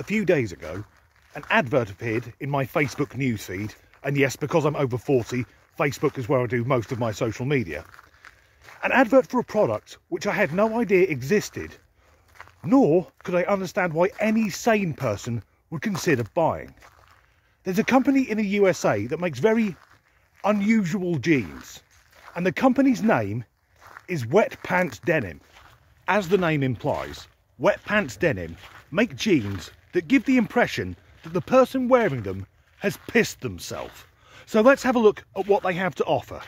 a few days ago, an advert appeared in my Facebook newsfeed. And yes, because I'm over 40, Facebook is where I do most of my social media. An advert for a product which I had no idea existed, nor could I understand why any sane person would consider buying. There's a company in the USA that makes very unusual jeans, and the company's name is Wet Pants Denim. As the name implies, Wet Pants Denim make jeans that give the impression that the person wearing them has pissed themselves. So let's have a look at what they have to offer.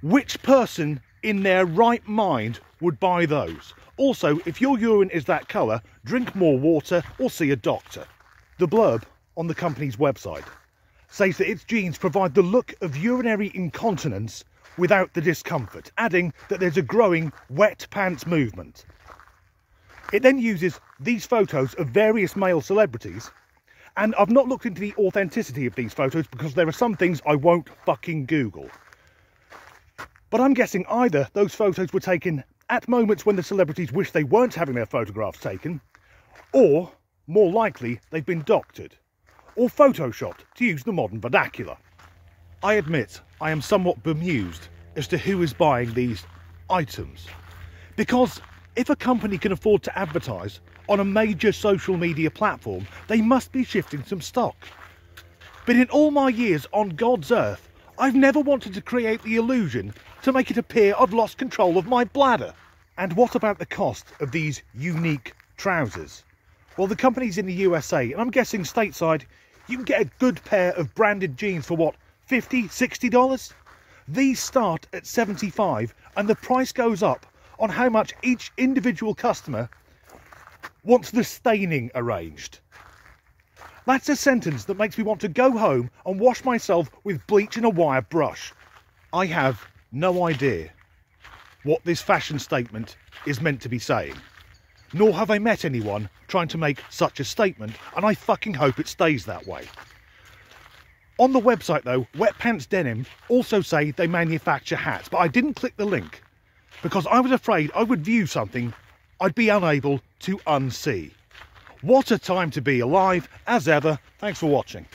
Which person in their right mind would buy those? Also, if your urine is that colour, drink more water or see a doctor. The blurb on the company's website says that its jeans provide the look of urinary incontinence without the discomfort, adding that there's a growing wet pants movement. It then uses these photos of various male celebrities, and I've not looked into the authenticity of these photos because there are some things I won't fucking Google. But I'm guessing either those photos were taken at moments when the celebrities wish they weren't having their photographs taken, or, more likely, they've been doctored, or photoshopped, to use the modern vernacular. I admit I am somewhat bemused as to who is buying these items, because if a company can afford to advertise on a major social media platform, they must be shifting some stock. But in all my years on God's earth, I've never wanted to create the illusion to make it appear I've lost control of my bladder. And what about the cost of these unique trousers? Well, the company's in the USA, and I'm guessing stateside, you can get a good pair of branded jeans for what, 50, 60 dollars? These start at 75 and the price goes up on how much each individual customer wants the staining arranged. That's a sentence that makes me want to go home and wash myself with bleach and a wire brush. I have no idea what this fashion statement is meant to be saying. Nor have I met anyone trying to make such a statement, and I fucking hope it stays that way. On the website though, Wet Pants Denim also say they manufacture hats, but I didn't click the link because I was afraid I would view something I'd be unable to unsee. What a time to be alive, as ever. Thanks for watching.